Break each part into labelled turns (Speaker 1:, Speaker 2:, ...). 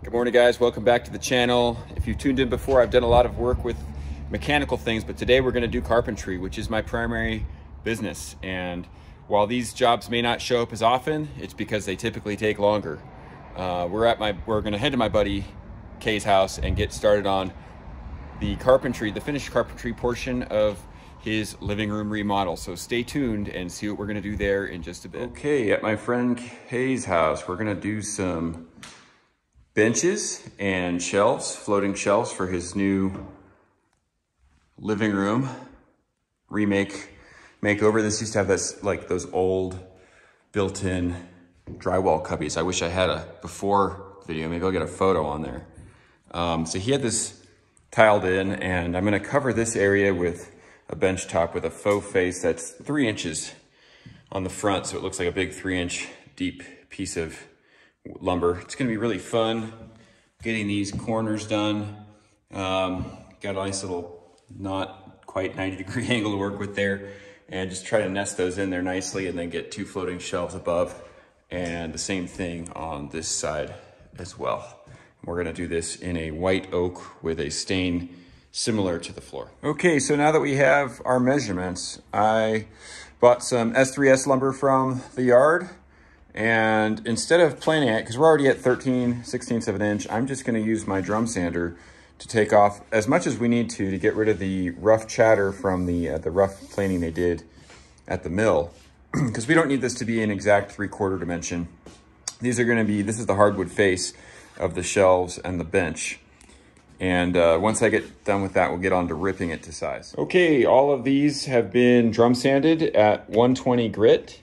Speaker 1: Good morning guys, welcome back to the channel. If you've tuned in before, I've done a lot of work with mechanical things, but today we're gonna do carpentry, which is my primary business. And while these jobs may not show up as often, it's because they typically take longer. Uh, we're at my, we're gonna head to my buddy Kay's house and get started on the carpentry, the finished carpentry portion of his living room remodel. So stay tuned and see what we're gonna do there in just a bit. Okay, at my friend Kay's house, we're gonna do some benches and shelves, floating shelves for his new living room remake makeover. This used to have this like those old built-in drywall cubbies. I wish I had a before video. Maybe I'll get a photo on there. Um, so he had this tiled in and I'm gonna cover this area with a bench top with a faux face that's three inches on the front. So it looks like a big three inch deep piece of lumber. It's gonna be really fun getting these corners done. Um, got a nice little not quite 90 degree angle to work with there and just try to nest those in there nicely and then get two floating shelves above and the same thing on this side as well. We're gonna do this in a white oak with a stain similar to the floor. Okay, so now that we have our measurements, I bought some S3S lumber from the yard and instead of planing it, because we're already at 13 16ths of an inch, I'm just gonna use my drum sander to take off as much as we need to to get rid of the rough chatter from the, uh, the rough planing they did at the mill. Because we don't need this to be an exact three quarter dimension. These are gonna be, this is the hardwood face of the shelves and the bench. And uh, once I get done with that, we'll get on to ripping it to size. Okay, all of these have been drum sanded at 120 grit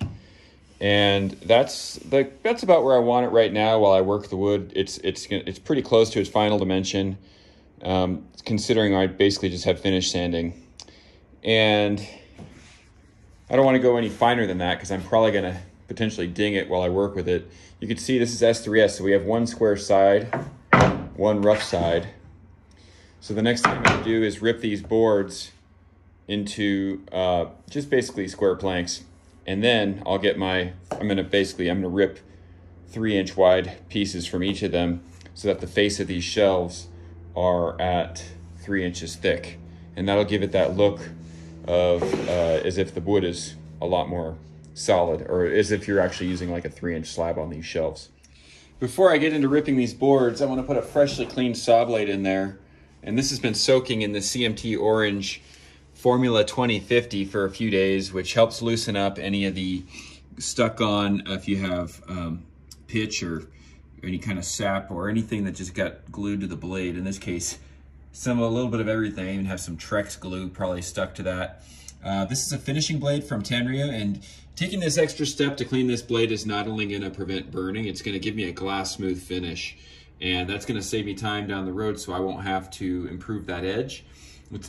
Speaker 1: and that's that's about where I want it right now. While I work the wood, it's it's it's pretty close to its final dimension, um, considering I basically just have finished sanding, and I don't want to go any finer than that because I'm probably gonna potentially ding it while I work with it. You can see this is S3S, so we have one square side, one rough side. So the next thing I'm gonna do is rip these boards into uh, just basically square planks. And then I'll get my, I'm gonna basically, I'm gonna rip three inch wide pieces from each of them so that the face of these shelves are at three inches thick. And that'll give it that look of uh, as if the wood is a lot more solid or as if you're actually using like a three inch slab on these shelves. Before I get into ripping these boards, I wanna put a freshly cleaned saw blade in there. And this has been soaking in the CMT orange Formula 2050 for a few days, which helps loosen up any of the stuck on if you have um, pitch or any kind of sap or anything that just got glued to the blade. In this case, some of a little bit of everything. I even have some Trex glue probably stuck to that. Uh, this is a finishing blade from Tenryu and taking this extra step to clean this blade is not only going to prevent burning, it's going to give me a glass smooth finish. And that's going to save me time down the road so I won't have to improve that edge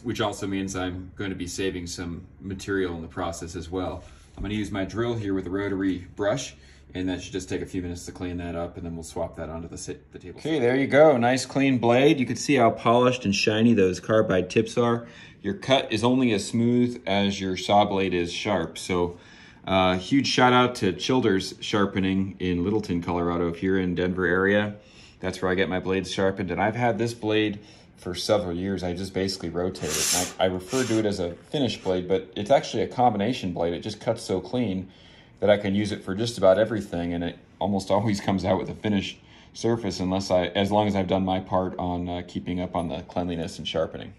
Speaker 1: which also means I'm going to be saving some material in the process as well. I'm going to use my drill here with a rotary brush and that should just take a few minutes to clean that up and then we'll swap that onto the, the table. Okay, there you go. Nice clean blade. You can see how polished and shiny those carbide tips are. Your cut is only as smooth as your saw blade is sharp. So uh, huge shout out to Childers Sharpening in Littleton, Colorado, if you're in Denver area. That's where I get my blades sharpened. And I've had this blade for several years, I just basically rotate it. I, I refer to it as a finish blade, but it's actually a combination blade. It just cuts so clean that I can use it for just about everything, and it almost always comes out with a finished surface unless I, as long as I've done my part on uh, keeping up on the cleanliness and sharpening.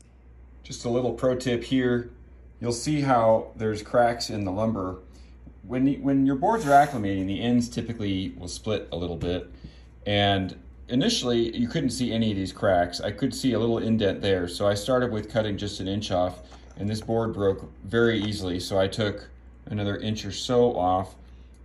Speaker 1: Just a little pro tip here. You'll see how there's cracks in the lumber. When, when your boards are acclimating, the ends typically will split a little bit, and initially you couldn't see any of these cracks. I could see a little indent there. So I started with cutting just an inch off and this board broke very easily. So I took another inch or so off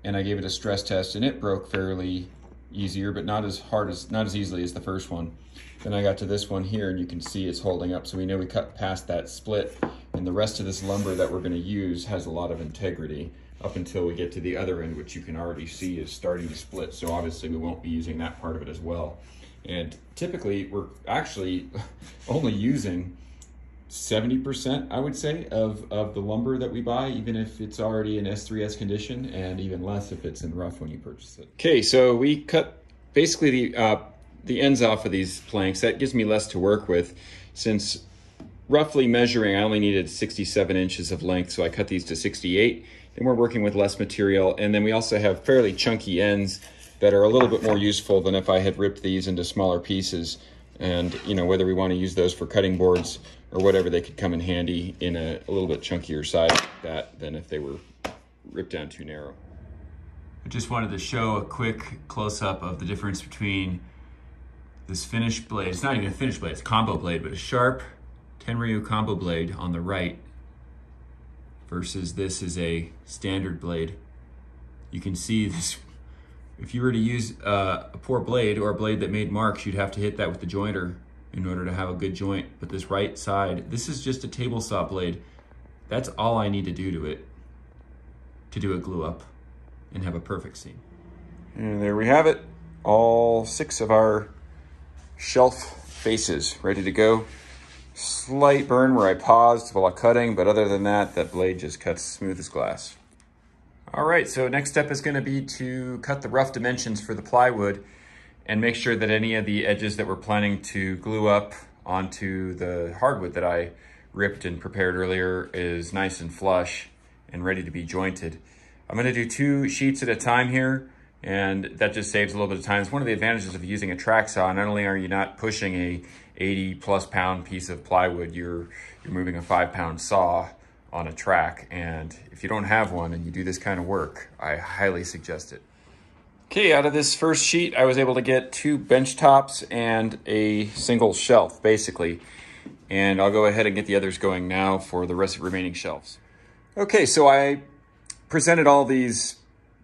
Speaker 1: and I gave it a stress test and it broke fairly easier, but not as hard as, not as easily as the first one. Then I got to this one here and you can see it's holding up. So we know we cut past that split and the rest of this lumber that we're gonna use has a lot of integrity up until we get to the other end, which you can already see is starting to split. So obviously we won't be using that part of it as well. And typically we're actually only using 70%, I would say, of, of the lumber that we buy, even if it's already in S3S condition, and even less if it's in rough when you purchase it. Okay, so we cut basically the uh, the ends off of these planks. That gives me less to work with since roughly measuring, I only needed 67 inches of length, so I cut these to 68. Then we're working with less material. And then we also have fairly chunky ends that are a little bit more useful than if I had ripped these into smaller pieces. And, you know, whether we want to use those for cutting boards or whatever, they could come in handy in a, a little bit chunkier side like that than if they were ripped down too narrow. I just wanted to show a quick close-up of the difference between this finished blade. It's not even a finished blade, it's a combo blade, but a sharp Tenryu combo blade on the right versus this is a standard blade. You can see this, if you were to use uh, a poor blade or a blade that made marks, you'd have to hit that with the jointer in order to have a good joint. But this right side, this is just a table saw blade. That's all I need to do to it to do a glue up and have a perfect seam. And there we have it. All six of our shelf faces ready to go. Slight burn where I paused while cutting, but other than that, that blade just cuts smooth as glass. All right, so next step is gonna be to cut the rough dimensions for the plywood and make sure that any of the edges that we're planning to glue up onto the hardwood that I ripped and prepared earlier is nice and flush and ready to be jointed. I'm gonna do two sheets at a time here and that just saves a little bit of time. It's one of the advantages of using a track saw. Not only are you not pushing a 80 plus pound piece of plywood, you're, you're moving a five pound saw on a track. And if you don't have one and you do this kind of work, I highly suggest it. Okay, out of this first sheet, I was able to get two bench tops and a single shelf, basically. And I'll go ahead and get the others going now for the rest of the remaining shelves. Okay, so I presented all these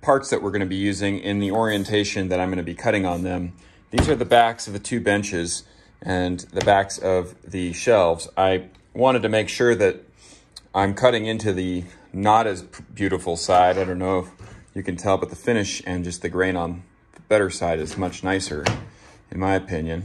Speaker 1: parts that we're going to be using in the orientation that I'm going to be cutting on them. These are the backs of the two benches and the backs of the shelves. I wanted to make sure that I'm cutting into the not as beautiful side. I don't know if you can tell, but the finish and just the grain on the better side is much nicer, in my opinion.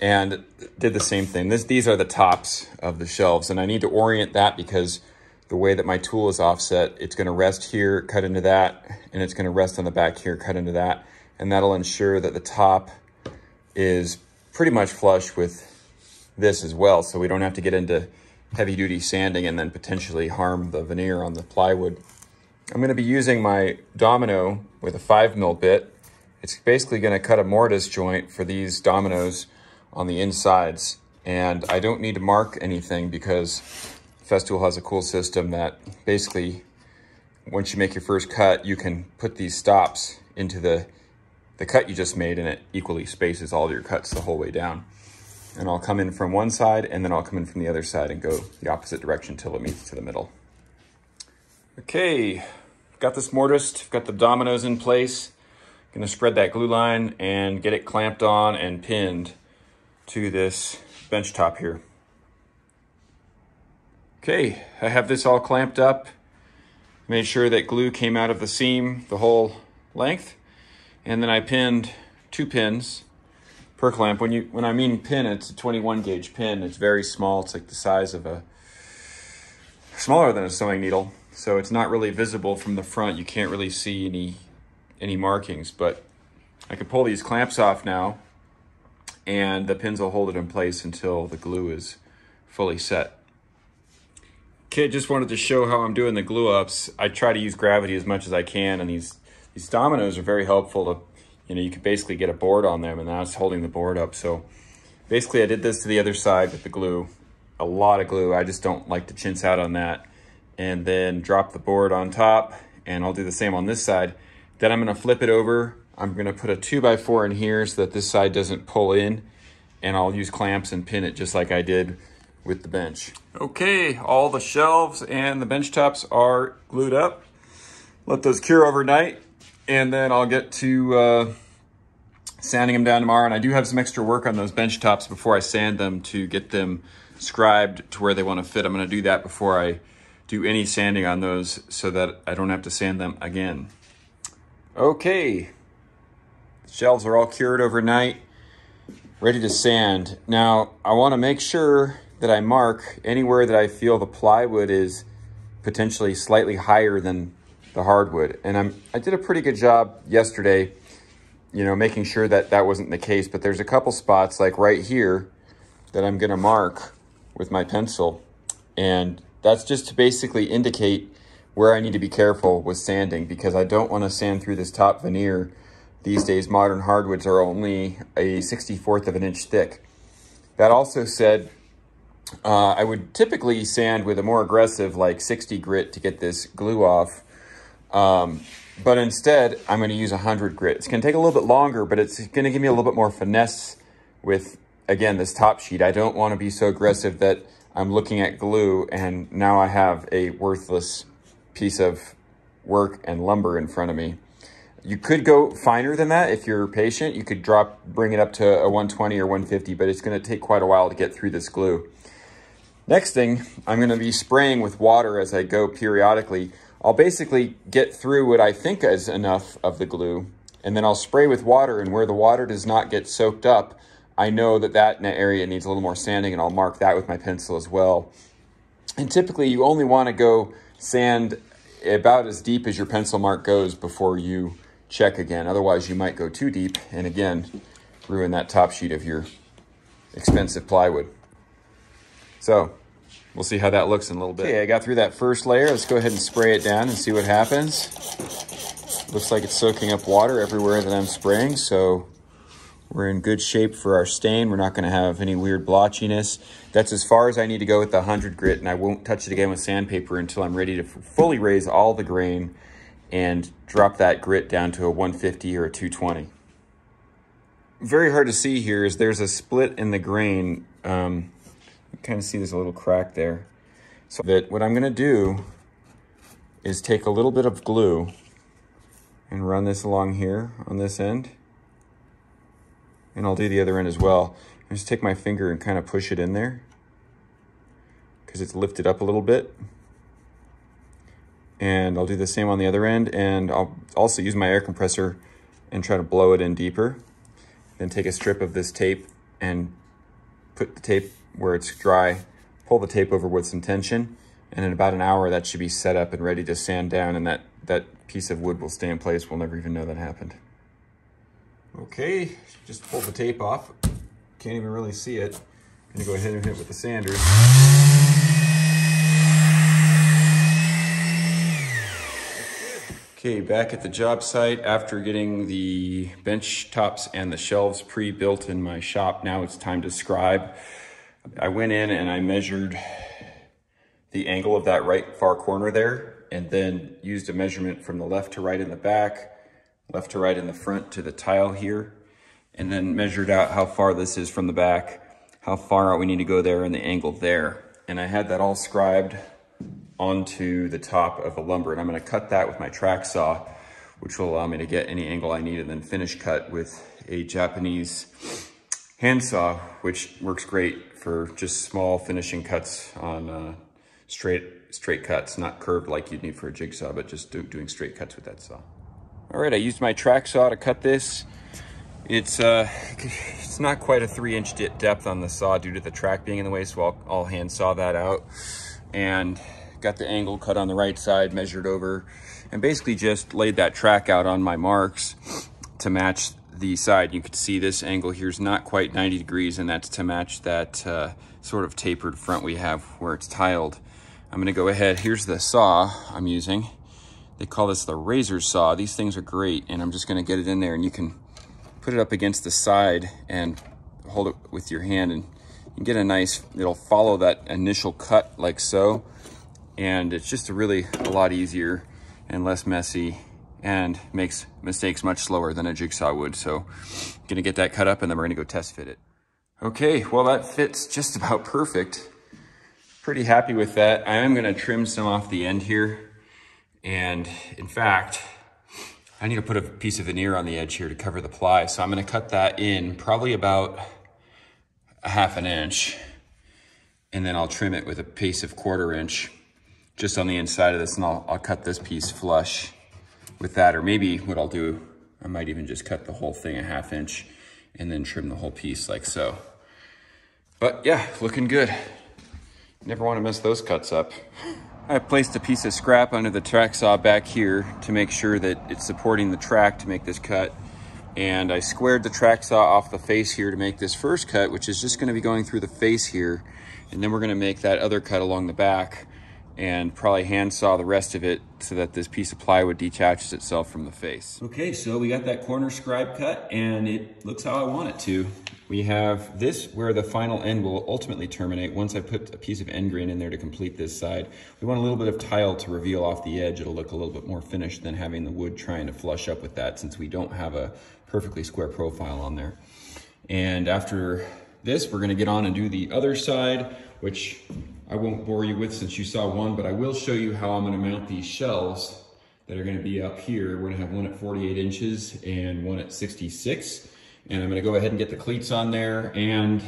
Speaker 1: And did the same thing. This, these are the tops of the shelves, and I need to orient that because the way that my tool is offset, it's gonna rest here, cut into that, and it's gonna rest on the back here, cut into that. And that'll ensure that the top is pretty much flush with this as well. So we don't have to get into heavy duty sanding and then potentially harm the veneer on the plywood. I'm gonna be using my domino with a five mil bit. It's basically gonna cut a mortise joint for these dominoes on the insides. And I don't need to mark anything because Festool has a cool system that basically, once you make your first cut, you can put these stops into the, the cut you just made and it equally spaces all your cuts the whole way down. And I'll come in from one side and then I'll come in from the other side and go the opposite direction until it meets to the middle. Okay, got this mortised, got the dominoes in place. Gonna spread that glue line and get it clamped on and pinned to this bench top here. Okay, I have this all clamped up. Made sure that glue came out of the seam the whole length. And then I pinned two pins per clamp. When you when I mean pin, it's a 21 gauge pin. It's very small. It's like the size of a smaller than a sewing needle. So it's not really visible from the front. You can't really see any any markings, but I can pull these clamps off now and the pins will hold it in place until the glue is fully set. Kid just wanted to show how I'm doing the glue ups. I try to use gravity as much as I can, on these these dominoes are very helpful to, you know, you can basically get a board on them, and that's holding the board up. So basically I did this to the other side with the glue, a lot of glue. I just don't like to chintz out on that. And then drop the board on top, and I'll do the same on this side. Then I'm gonna flip it over. I'm gonna put a two by four in here so that this side doesn't pull in, and I'll use clamps and pin it just like I did with the bench. Okay, all the shelves and the bench tops are glued up. Let those cure overnight and then I'll get to uh, sanding them down tomorrow. And I do have some extra work on those bench tops before I sand them to get them scribed to where they want to fit. I'm going to do that before I do any sanding on those so that I don't have to sand them again. Okay, shelves are all cured overnight, ready to sand. Now, I want to make sure that I mark anywhere that I feel the plywood is potentially slightly higher than the hardwood. And I'm, I did a pretty good job yesterday. you know, making sure that that wasn't the case. But there's a couple spots like right here that I'm gonna mark with my pencil. And that's just to basically indicate where I need to be careful with sanding because I don't want to sand through this top veneer. These days, modern hardwoods are only a 64th of an inch thick. That also said, uh, I would typically sand with a more aggressive, like 60 grit to get this glue off. Um, but instead, I'm going to use 100 grit. It's going to take a little bit longer, but it's going to give me a little bit more finesse with, again, this top sheet. I don't want to be so aggressive that I'm looking at glue and now I have a worthless piece of work and lumber in front of me. You could go finer than that if you're patient. You could drop, bring it up to a 120 or 150, but it's going to take quite a while to get through this glue. Next thing, I'm going to be spraying with water as I go periodically. I'll basically get through what I think is enough of the glue, and then I'll spray with water, and where the water does not get soaked up, I know that that area needs a little more sanding, and I'll mark that with my pencil as well. And typically, you only want to go sand about as deep as your pencil mark goes before you check again. Otherwise, you might go too deep, and again, ruin that top sheet of your expensive plywood. So we'll see how that looks in a little bit. Okay, I got through that first layer. Let's go ahead and spray it down and see what happens. Looks like it's soaking up water everywhere that I'm spraying, so we're in good shape for our stain. We're not gonna have any weird blotchiness. That's as far as I need to go with the 100 grit, and I won't touch it again with sandpaper until I'm ready to fully raise all the grain and drop that grit down to a 150 or a 220. Very hard to see here is there's a split in the grain. Um, kind of see there's a little crack there. So that what I'm gonna do is take a little bit of glue and run this along here on this end. And I'll do the other end as well. I just take my finger and kind of push it in there because it's lifted up a little bit. And I'll do the same on the other end. And I'll also use my air compressor and try to blow it in deeper. Then take a strip of this tape and put the tape where it's dry, pull the tape over with some tension, and in about an hour that should be set up and ready to sand down and that, that piece of wood will stay in place. We'll never even know that happened. Okay, just pull the tape off. Can't even really see it. I'm gonna go ahead and hit it with the sanders. Okay, back at the job site after getting the bench tops and the shelves pre-built in my shop. Now it's time to scribe. I went in and I measured the angle of that right far corner there and then used a measurement from the left to right in the back, left to right in the front to the tile here, and then measured out how far this is from the back, how far out we need to go there and the angle there. And I had that all scribed onto the top of a lumber and I'm gonna cut that with my track saw, which will allow me to get any angle I need and then finish cut with a Japanese handsaw, which works great for just small finishing cuts on uh, straight straight cuts, not curved like you'd need for a jigsaw, but just do, doing straight cuts with that saw. All right, I used my track saw to cut this. It's uh, it's not quite a three inch depth on the saw due to the track being in the way, so I'll, I'll hand saw that out. And got the angle cut on the right side, measured over, and basically just laid that track out on my marks to match the side. You can see this angle here is not quite 90 degrees and that's to match that uh, sort of tapered front we have where it's tiled. I'm gonna go ahead, here's the saw I'm using. They call this the razor saw. These things are great and I'm just gonna get it in there and you can put it up against the side and hold it with your hand and you get a nice, it'll follow that initial cut like so. And it's just a really a lot easier and less messy and makes mistakes much slower than a jigsaw would. So gonna get that cut up and then we're gonna go test fit it. Okay, well that fits just about perfect. Pretty happy with that. I am gonna trim some off the end here. And in fact, I need to put a piece of veneer on the edge here to cover the ply. So I'm gonna cut that in probably about a half an inch. And then I'll trim it with a piece of quarter inch just on the inside of this and I'll, I'll cut this piece flush with that. Or maybe what I'll do, I might even just cut the whole thing a half inch and then trim the whole piece like so. But yeah, looking good. Never want to mess those cuts up. I placed a piece of scrap under the track saw back here to make sure that it's supporting the track to make this cut. And I squared the track saw off the face here to make this first cut, which is just gonna be going through the face here. And then we're gonna make that other cut along the back and probably hand saw the rest of it so that this piece of plywood detaches itself from the face. Okay, so we got that corner scribe cut and it looks how I want it to. We have this where the final end will ultimately terminate once I put a piece of end grain in there to complete this side. We want a little bit of tile to reveal off the edge. It'll look a little bit more finished than having the wood trying to flush up with that since we don't have a perfectly square profile on there. And after this, we're gonna get on and do the other side, which I won't bore you with since you saw one, but I will show you how I'm gonna mount these shelves that are gonna be up here. We're gonna have one at 48 inches and one at 66. And I'm gonna go ahead and get the cleats on there and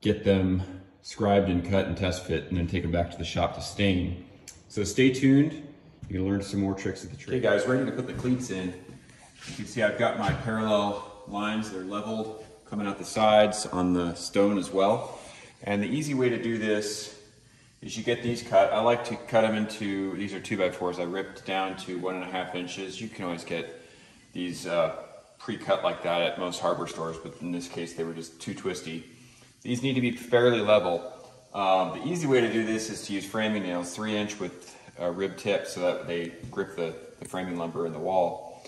Speaker 1: get them scribed and cut and test fit and then take them back to the shop to stain. So stay tuned. You're gonna learn some more tricks of the trade. Okay guys, ready to put the cleats in. You can see I've got my parallel lines, they're leveled, coming out the sides on the stone as well. And the easy way to do this is you get these cut. I like to cut them into, these are two by fours. I ripped down to one and a half inches. You can always get these uh, pre-cut like that at most hardware stores, but in this case, they were just too twisty. These need to be fairly level. Um, the easy way to do this is to use framing nails, three inch with a rib tip so that they grip the, the framing lumber in the wall.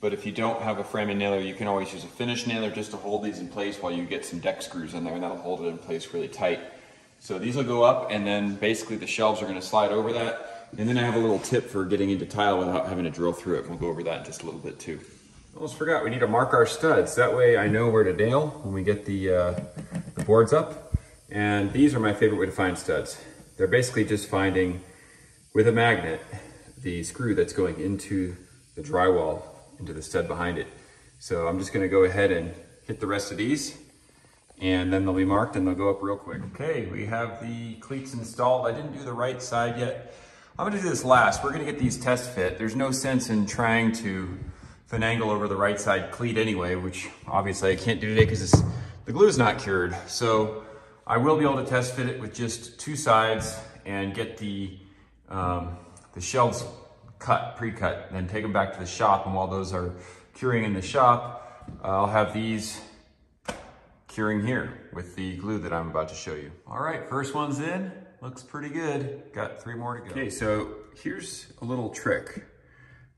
Speaker 1: But if you don't have a framing nailer, you can always use a finish nailer just to hold these in place while you get some deck screws in there and that'll hold it in place really tight. So these will go up and then basically the shelves are gonna slide over that. And then I have a little tip for getting into tile without having to drill through it. We'll go over that in just a little bit too. Almost forgot, we need to mark our studs. That way I know where to nail when we get the, uh, the boards up. And these are my favorite way to find studs. They're basically just finding, with a magnet, the screw that's going into the drywall, into the stud behind it. So I'm just gonna go ahead and hit the rest of these and then they'll be marked and they'll go up real quick. Okay, we have the cleats installed. I didn't do the right side yet. I'm gonna do this last. We're gonna get these test fit. There's no sense in trying to finagle over the right side cleat anyway, which obviously I can't do today because the glue is not cured. So I will be able to test fit it with just two sides and get the, um, the shelves cut, pre-cut, and then take them back to the shop. And while those are curing in the shop, I'll have these curing here with the glue that I'm about to show you. All right, first one's in. Looks pretty good. Got three more to go. Okay, so here's a little trick.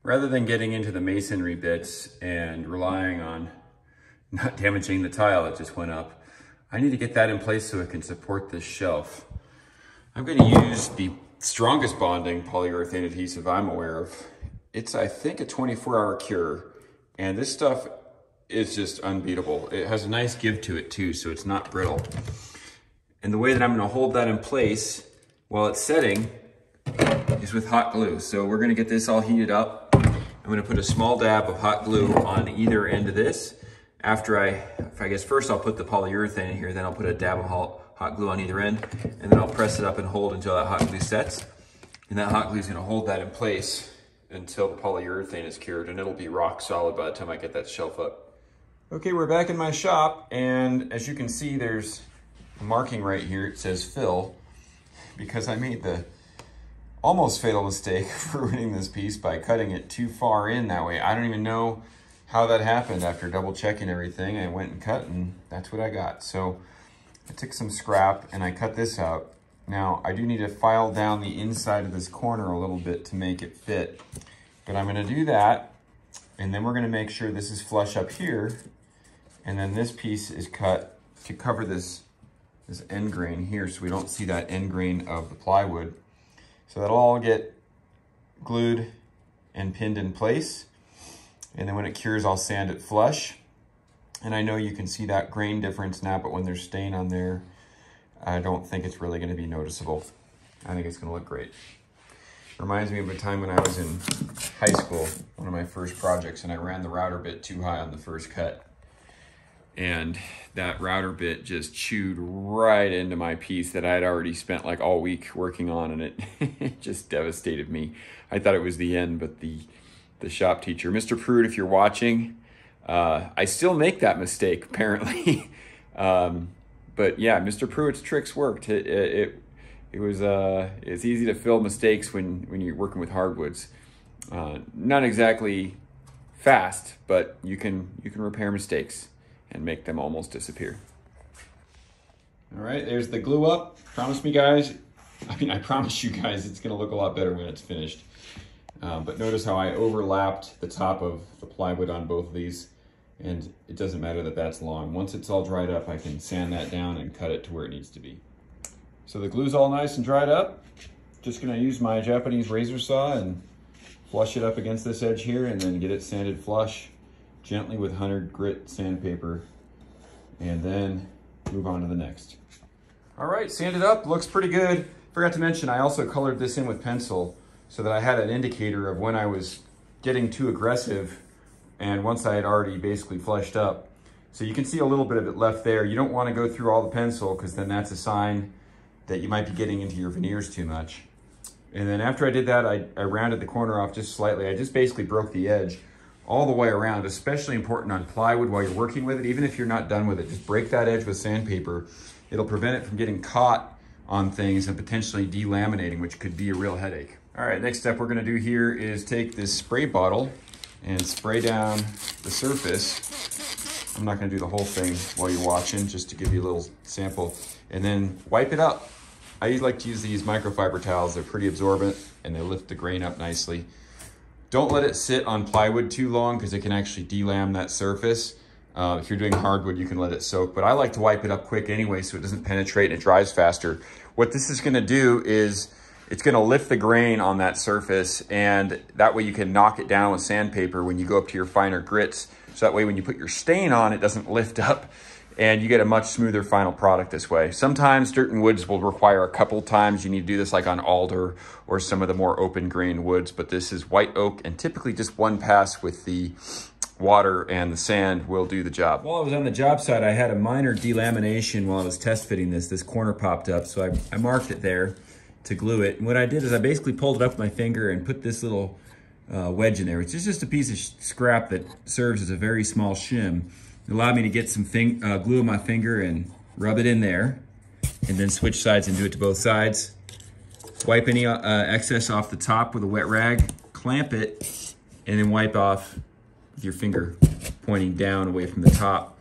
Speaker 1: Rather than getting into the masonry bits and relying on not damaging the tile that just went up, I need to get that in place so it can support this shelf. I'm gonna use the strongest bonding polyurethane adhesive I'm aware of. It's, I think, a 24 hour cure. And this stuff is just unbeatable. It has a nice give to it too, so it's not brittle. And the way that I'm gonna hold that in place while it's setting is with hot glue. So we're gonna get this all heated up. I'm gonna put a small dab of hot glue on either end of this. After I, I guess first I'll put the polyurethane in here, then I'll put a dab of hot, hot glue on either end, and then I'll press it up and hold until that hot glue sets. And that hot glue is gonna hold that in place until the polyurethane is cured, and it'll be rock solid by the time I get that shelf up. Okay, we're back in my shop, and as you can see, there's a marking right here. It says fill, because I made the almost fatal mistake of ruining this piece by cutting it too far in that way. I don't even know how that happened after double checking everything. I went and cut, and that's what I got. So I took some scrap, and I cut this out. Now, I do need to file down the inside of this corner a little bit to make it fit, but I'm gonna do that, and then we're gonna make sure this is flush up here and then this piece is cut to cover this, this end grain here so we don't see that end grain of the plywood. So that'll all get glued and pinned in place. And then when it cures, I'll sand it flush. And I know you can see that grain difference now, but when there's stain on there, I don't think it's really gonna be noticeable. I think it's gonna look great. Reminds me of a time when I was in high school, one of my first projects, and I ran the router bit too high on the first cut and that router bit just chewed right into my piece that I had already spent like all week working on and it, it just devastated me. I thought it was the end, but the, the shop teacher, Mr. Pruitt, if you're watching, uh, I still make that mistake apparently. um, but yeah, Mr. Pruitt's tricks worked. It, it, it, it was, uh, it's easy to fill mistakes when, when you're working with hardwoods. Uh, not exactly fast, but you can, you can repair mistakes and make them almost disappear. All right, there's the glue up. Promise me guys, I mean, I promise you guys it's gonna look a lot better when it's finished. Um, but notice how I overlapped the top of the plywood on both of these and it doesn't matter that that's long. Once it's all dried up, I can sand that down and cut it to where it needs to be. So the glue's all nice and dried up. Just gonna use my Japanese razor saw and flush it up against this edge here and then get it sanded flush gently with 100 grit sandpaper and then move on to the next. All right, sanded up, looks pretty good. Forgot to mention, I also colored this in with pencil so that I had an indicator of when I was getting too aggressive and once I had already basically flushed up. So you can see a little bit of it left there. You don't want to go through all the pencil because then that's a sign that you might be getting into your veneers too much. And then after I did that, I, I rounded the corner off just slightly. I just basically broke the edge all the way around, especially important on plywood while you're working with it. Even if you're not done with it, just break that edge with sandpaper. It'll prevent it from getting caught on things and potentially delaminating, which could be a real headache. All right, next step we're gonna do here is take this spray bottle and spray down the surface. I'm not gonna do the whole thing while you're watching, just to give you a little sample. And then wipe it up. I like to use these microfiber towels. They're pretty absorbent and they lift the grain up nicely. Don't let it sit on plywood too long because it can actually delam that surface. Uh, if you're doing hardwood, you can let it soak, but I like to wipe it up quick anyway so it doesn't penetrate and it dries faster. What this is gonna do is it's gonna lift the grain on that surface and that way you can knock it down with sandpaper when you go up to your finer grits. So that way when you put your stain on, it doesn't lift up and you get a much smoother final product this way. Sometimes dirt and woods will require a couple times. You need to do this like on alder or some of the more open grain woods, but this is white oak and typically just one pass with the water and the sand will do the job. While I was on the job site, I had a minor delamination while I was test fitting this. This corner popped up, so I, I marked it there to glue it. And what I did is I basically pulled it up with my finger and put this little uh, wedge in there. which is just a piece of scrap that serves as a very small shim. It allowed me to get some uh, glue on my finger and rub it in there and then switch sides and do it to both sides. Wipe any uh, excess off the top with a wet rag, clamp it, and then wipe off with your finger pointing down away from the top.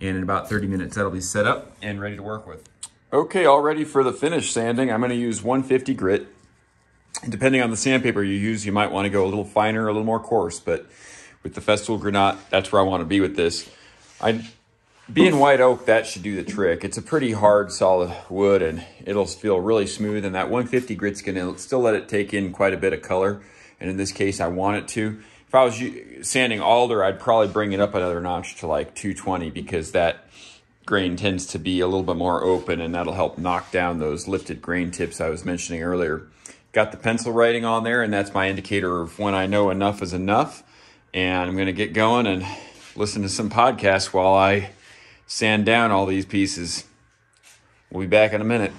Speaker 1: And in about 30 minutes, that'll be set up and ready to work with. Okay, all ready for the finish sanding. I'm gonna use 150 grit. Depending on the sandpaper you use, you might wanna go a little finer, a little more coarse, but with the Festool Granat, that's where I wanna be with this. I, being white oak, that should do the trick. It's a pretty hard, solid wood, and it'll feel really smooth, and that 150 grit's gonna still let it take in quite a bit of color, and in this case, I want it to. If I was sanding alder, I'd probably bring it up another notch to like 220 because that grain tends to be a little bit more open and that'll help knock down those lifted grain tips I was mentioning earlier. Got the pencil writing on there and that's my indicator of when I know enough is enough. And I'm gonna get going and listen to some podcasts while I sand down all these pieces. We'll be back in a minute.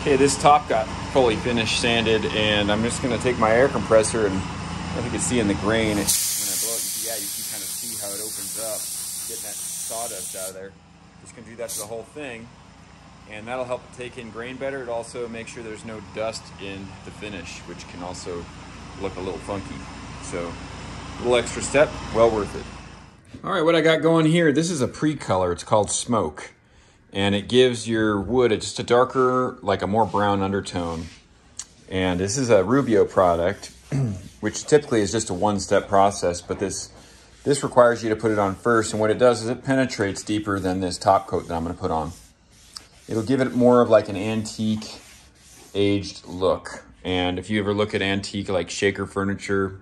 Speaker 1: Okay, this top got fully finished sanded and I'm just gonna take my air compressor and if you can see in the grain, when I blow it, yeah, you can kind of see how it opens up, getting that sawdust out of there. Just gonna do that to the whole thing. And that'll help take in grain better. It also makes sure there's no dust in the finish, which can also look a little funky. So a little extra step, well worth it. All right, what I got going here, this is a pre-color. It's called Smoke. And it gives your wood a, just a darker, like a more brown undertone. And this is a Rubio product, which typically is just a one-step process, but this this requires you to put it on first, and what it does is it penetrates deeper than this top coat that I'm gonna put on. It'll give it more of like an antique aged look. And if you ever look at antique like shaker furniture,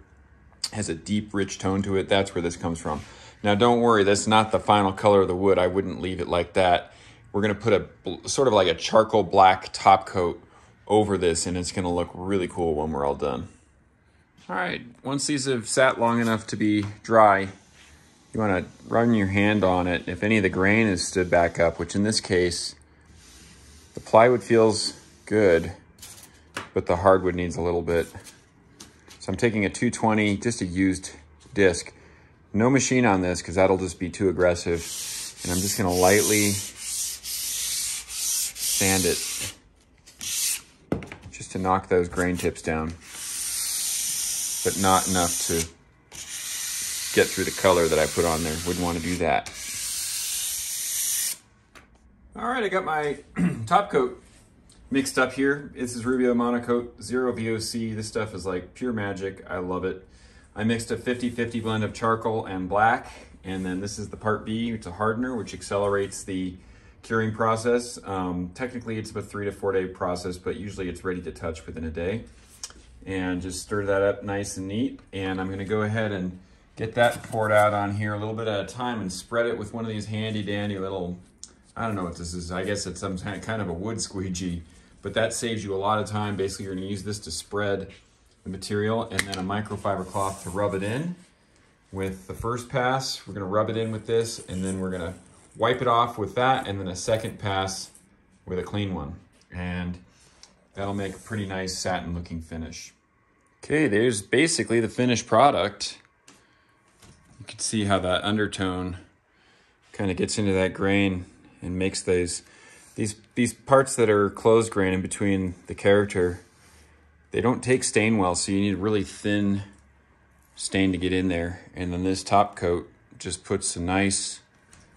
Speaker 1: has a deep, rich tone to it, that's where this comes from. Now don't worry, that's not the final color of the wood. I wouldn't leave it like that. We're gonna put a sort of like a charcoal black top coat over this and it's gonna look really cool when we're all done. All right, once these have sat long enough to be dry, you wanna run your hand on it. If any of the grain has stood back up, which in this case, the plywood feels good, but the hardwood needs a little bit. So I'm taking a 220, just a used disc. No machine on this because that'll just be too aggressive. And I'm just gonna lightly sand it just to knock those grain tips down but not enough to get through the color that I put on there. Wouldn't want to do that. All right, I got my top coat mixed up here. This is Rubio Monocoat Zero VOC. This stuff is like pure magic. I love it. I mixed a 50-50 blend of charcoal and black. And then this is the part B, it's a hardener, which accelerates the curing process. Um, technically, it's a three to four day process, but usually it's ready to touch within a day. And just stir that up nice and neat. And I'm gonna go ahead and get that poured out on here a little bit at a time and spread it with one of these handy dandy little I don't know what this is. I guess it's some kind of a wood squeegee, but that saves you a lot of time. Basically, you're gonna use this to spread the material and then a microfiber cloth to rub it in. With the first pass, we're gonna rub it in with this and then we're gonna wipe it off with that and then a second pass with a clean one. And that'll make a pretty nice satin looking finish. Okay, there's basically the finished product. You can see how that undertone kind of gets into that grain and makes these these these parts that are closed grain in between the character they don't take stain well so you need really thin stain to get in there. And then this top coat just puts a nice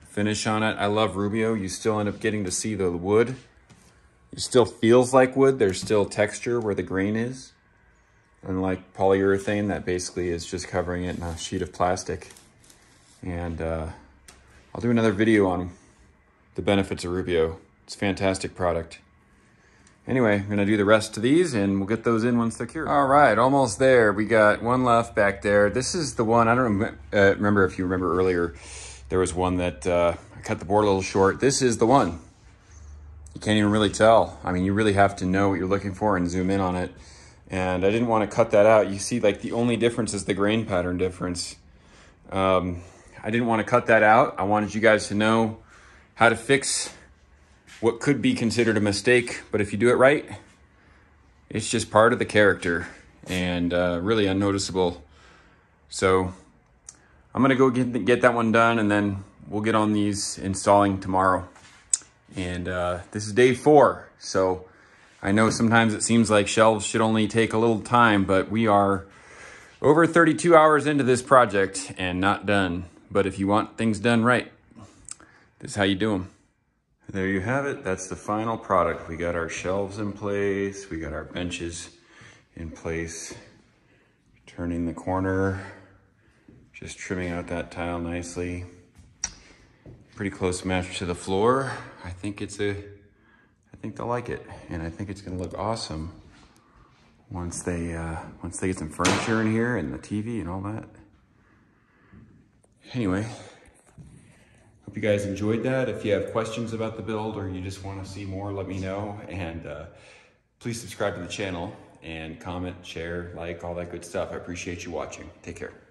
Speaker 1: finish on it. I love Rubio. You still end up getting to see the wood. It still feels like wood. There's still texture where the grain is. Unlike polyurethane that basically is just covering it in a sheet of plastic. And uh, I'll do another video on the benefits of Rubio. It's a fantastic product. Anyway, I'm gonna do the rest of these and we'll get those in once they're cured. All right, almost there. We got one left back there. This is the one, I don't rem uh, remember if you remember earlier, there was one that uh, I cut the board a little short. This is the one. You can't even really tell. I mean, you really have to know what you're looking for and zoom in on it. And I didn't want to cut that out. You see, like the only difference is the grain pattern difference. Um, I didn't want to cut that out. I wanted you guys to know how to fix what could be considered a mistake, but if you do it right, it's just part of the character and uh, really unnoticeable. So I'm gonna go get, get that one done and then we'll get on these installing tomorrow. And uh, this is day four. So I know sometimes it seems like shelves should only take a little time, but we are over 32 hours into this project and not done. But if you want things done right, this is how you do them. There you have it. That's the final product. We got our shelves in place. We got our benches in place. Turning the corner, just trimming out that tile nicely. Pretty close match to the floor. I think it's a, I think they'll like it. And I think it's gonna look awesome once they, uh, once they get some furniture in here and the TV and all that. Anyway, Hope you guys enjoyed that. If you have questions about the build or you just want to see more, let me know. And uh, please subscribe to the channel and comment, share, like, all that good stuff. I appreciate you watching. Take care.